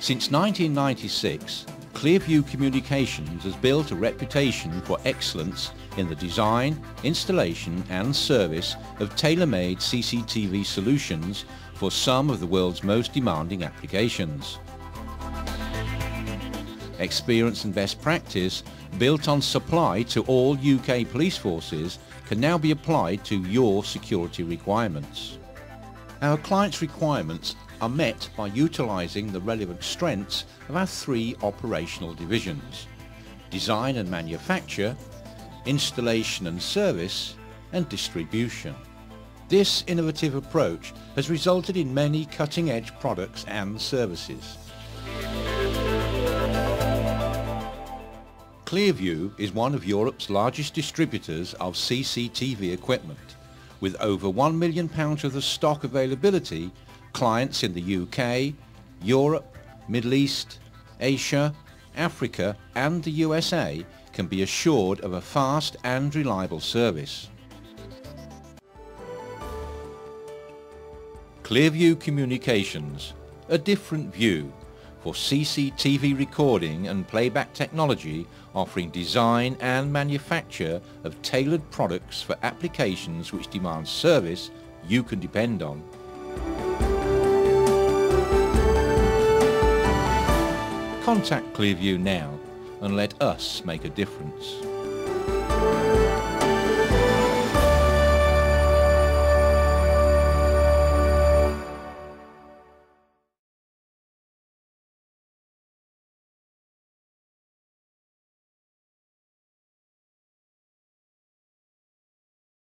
Since 1996, Clearview Communications has built a reputation for excellence in the design, installation and service of tailor-made CCTV solutions for some of the world's most demanding applications. Experience and best practice built on supply to all UK police forces can now be applied to your security requirements. Our clients' requirements are met by utilising the relevant strengths of our three operational divisions, design and manufacture, installation and service, and distribution. This innovative approach has resulted in many cutting-edge products and services. Clearview is one of Europe's largest distributors of CCTV equipment. With over £1 million of stock availability, clients in the UK, Europe, Middle East, Asia, Africa and the USA can be assured of a fast and reliable service. Clearview Communications, a different view for CCTV recording and playback technology offering design and manufacture of tailored products for applications which demand service you can depend on. Contact Clearview now and let us make a difference.